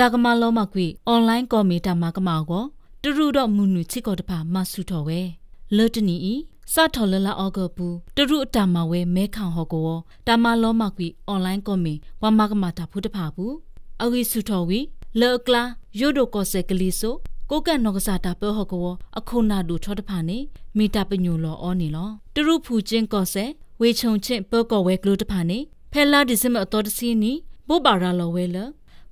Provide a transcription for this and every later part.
တာကမလောမကွေအွန်လိုင်းကော်မီတာမကမာကိုတူရူတော့မူနူချစ်ကောတဖာမဆူတော်ဝဲလော်တနီဤစထော်လလအောကပူတူရူအတာမဝဲမဲခေါဟောကောတာမလောမကွေအွန်လိုင်းကော်မီဝမကမာတာဖုတဖာဘူးအဝိဆူတော်ဝီလောကလာယိုဒိုကောဆက်ကလီဆိုကိုကန်နောကစားတာပောဟကောအခုနာဒူထောတဖာနေမီတာပညူလောအောနေလောတူရူဖူချင်းကောဆဲဝေချုံချင်းပောကောဝဲကလိုတဖာနေဖဲလာဒီစမအတော်တစီနီဘိုဘာရာလောဝဲလ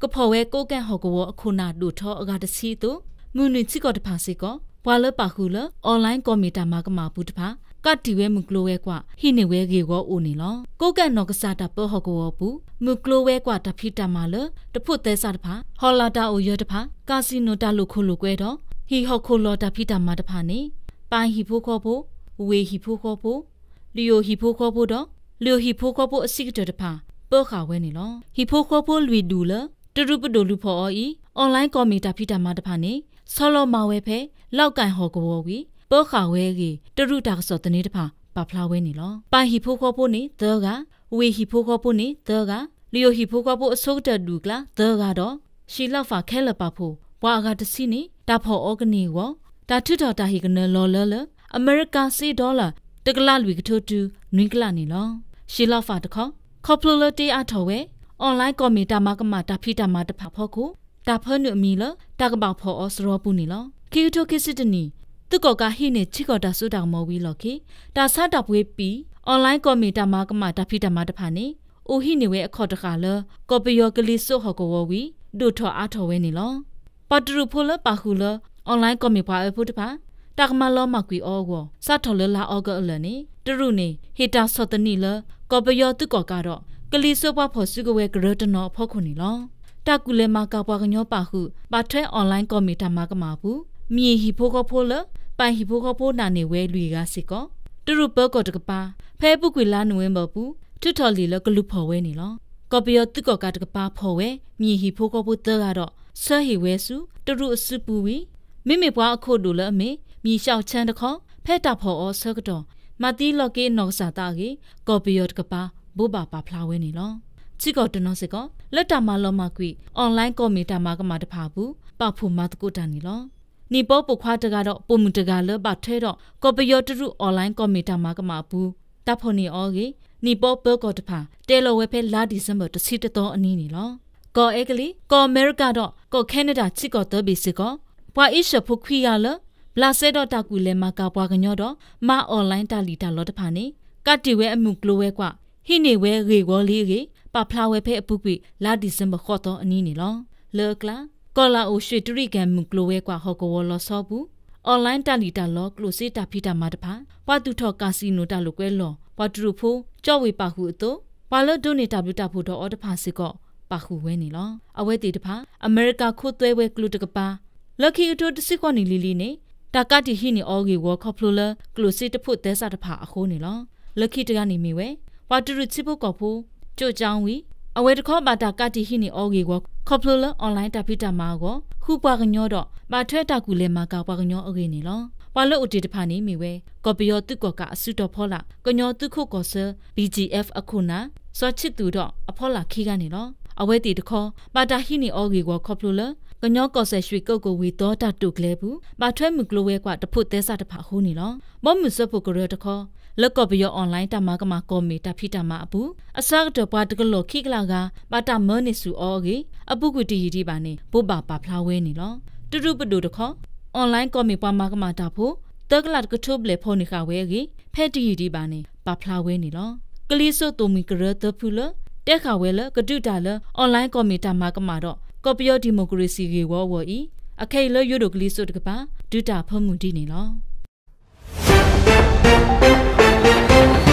ကဖော်ဝဲကိုကန်ဟောကောအခုနာဒူထောအကတစီတူမူနွေချီကောတဖာစီကောဘွာလပါခုလအွန်လိုင်းကွန်ပျူတာမှာကမှာဘူးတဖာကတိဝဲမူကလိုဝဲကွာဟိနေဝဲကေကောအိုနေလောကိုကန်နောကစားတာပောဟောကောဘူးမူကလိုဝဲကွာတဖိတာမှာလတဖုတ်သေးစားတဖာဟောလာတာအိုရတဖာကာစီနိုတာလို့ခိုလို့ကွဲတော့ဟီဟောခိုလောတာဖိတာမှာတဖာနေပိုင်ဟီဖိုခေါဖို့ဝေဟီဖိုခေါဖို့လီယိုဟီဖိုခေါဖို့တော့လီယိုဟီဖိုခေါဖို့အစိကတတဖာပောခါဝဲနေလောဟီဖိုခေါဖို့လွီဒူလ တရုပဒိုလူဖော်အီအွန်လိုင်းကွန်ပျူတာဖိတာမှာတဖာနေဆောလောမာဝဲဖဲလောက်ကန်ဟောကောဝီပောခါဝဲကြီးတရုတာကစောတနေတဖာပါဖလာဝဲနေလောပိုင်ဟီဖိုခေါဖို့နေသောကဝေဟီဖိုခေါဖို့နေသောကလီယိုဟီဖိုခေါဖို့အစိုးတဒူကလာသောကတော့ရှီလောက်ဖာခဲလပါဖို့ဘွာကတစီနေတာဖော်အောကနီဝတာထွတ်တော်တာဟီကနလောလလအမေရိကစီဒေါ်လာတကလလူကထိုတူနွင်ကလနေလောရှီလောက်ဖာတခေါခေါပလိုလတီအထော်ဝဲ အွန်လိုင်းကွန်ပျူတာမကမတာဖိတာမတဖာဖောက်ခုတာဖနုအမီလတာကပောက်ဖောအောစရောပူနီလောကီယူတိုကစ်စစ်တနီသူကောကဟိနေချိကောတာဆူတောင်မော်ဝီလော်ခေတာဆာတပွေးပီအွန်လိုင်းကွန်ပျူတာမကမတာဖိတာမတဖာနေအိုဟိနေဝဲအခေါ်တခါလကော်ပီယောကလီဆုဟောကောဝဝီဒိုထောအားထော်ဝဲနေလောပတ်တရူဖိုလပါခုလအွန်လိုင်းကွန်ပျူတာအဖို့တဖာတာကမလောမကွီအောကိုစထော်လလာအောကအလနေတရုနေဟီတာဆော့တနီလကော်ပီယောသူကောကတော့ ကလီဆုဘဖို့စုကဝဲဂရတနောဖောက်ခုနေလောတကူလေမာကပွားကညောပါဟုပါထွဲအွန်လိုင်းကွန်ပျူတာမှာကမှာဘူးမြေဟီဖိုကဖိုလပိုင်ဟီဖိုကဖိုနာနေဝဲလူကစစ်ကောတူရပကောတကပါဖဲပုကွေလာနွေမဘူးထွထော်လီလကလူဖော်ဝဲနေလောကော်ပီယောတုကောကတကပါဖော်ဝဲမြေဟီဖိုကဖိုတဲကတော့ဆဲဟီဝဲစုတူရအစုပူဝီမိမိပွားအခုဒူလအမေမြေလျှောက်ချမ်းတခေါဖဲတာဖော်အောဆဲကတော့မတီလော်ကေနော်စာတာကေကော်ပီယောတကပါ ဘူဘာပါဖလာဝဲနေလောချီကောတနောစစ်ကောလက်တာမလောမကွီအွန်လိုင်းကောမီတာမကမှာတဖာဘူးပောက်ဖို့မတကုတန်နီလောနီပေါ်ပုခွားတကတော့ပုံမှုတကလဘထဲတော့ကော်ပီယောတရုအွန်လိုင်းကောမီတာမကမှာဘူးတပ်ဖို့နီအောကြီးနီပေါ်ပေကောတဖာတဲလောဝဲဖဲလာဒီဇမ်ဘာတစီတတော်အနီးနီလောကောအေကလီကောအမေရိကတော့ကောကနေဒါချစ်ကောတဘီစစ်ကောပွာအိရှဖုခွီရလဘလာဆဲတော့တကူလဲမကပွားကညောတော့မအွန်လိုင်းတာလီတာလောတဖာနေကတိဝဲအမှုကလိုဝဲကွာ ဟိနေဝဲရေဝလေးရေပဖလာဝဲဖဲအပုကွေလာဒီဇမ်ဘာခေါ်တော့အနီးနေလောလောကလာကောလာအိုရွှေတရိကန်မူကလိုဝဲကွာဟောကဝလောဆောဘူးအွန်လိုင်းတာလီတာလောကလိုစီတာဖီတာမာတဖာပွားတူထော့ကာစီနိုတာလိုကွဲလောပွားတူရဖိုးကြော့ဝေပါဟုအတော့ပွာလဒိုနေတာဘလူတာဖို့တော့အော်တဖာစစ်ကောပါခုဝဲနေလောအဝဲတီတဖာအမေရိကခိုးသွဲဝဲကလူတကပါလက်ကီအတိုတစစ်ခွန်နီလီလီနေတာကတိဟိနီအော်ဂီဝါခေါပလိုလာကလူစီတဖို့တဲစားတဖာအခိုးနေလောလက်ကီတကနေမိဝဲ ပွာတူရချစ်ဖို့ကောဖို့ကြို့ချောင်းဝီအဝဲတခေါဘာတာကတိဟိနီအော်ဂီကိုခေါပလိုလအွန်လိုင်းတပိတာမာကိုခုပွားကညောတော့ဘာထွဲတာကူလေမာကပွားကညောအဂေနေလောပွာလို့အတီတဖာနေမိဝဲကော်ပီယောတုကောကအစုတော်ဖောလာကညောတုခုကောဆ BGF အခုနာစောချစ်သူတော့အဖောလာခိကနေလောအဝဲတီတခေါဘာတာဟိနီအော်ဂီကိုခေါပလိုလကညောကောဆရွှေကုတ်ကိုဝီတော့တတုကလဲဘူးဘာထွဲမှုကလိုဝဲကွာတဖုတ်တဲစားတဖာဟိုးနေလောမောမှုစဖို့ကရတခေါ လက်ကော့ဘယောအွန်လိုင်းတမကမကောမီတဖိတမအပူအစကတော့ပွားတကလို့ခိကလာကပါတာမနိစုအောဂေအပုကွတီရီဒီပါနေပုပ္ပါပါဖလာဝဲနေလောတူတူပတူတခေါအွန်လိုင်းကောမီပွားမကမတာဖို့တကလတ်ကထုဘလေဖိုနိခဝဲဂေဖဲတီရီဒီပါနေပါဖလာဝဲနေလောကလီဆိုတိုမီကရတဖူလတက်ခါဝဲလကတုတာလအွန်လိုင်းကောမီတာမကမတော့ကော်ပီယောဒီမိုကရေစီကေဝဝဤအခေလရွဒိုကလီဆိုတကပါဒုတာဖမှုဒီနေလော thank you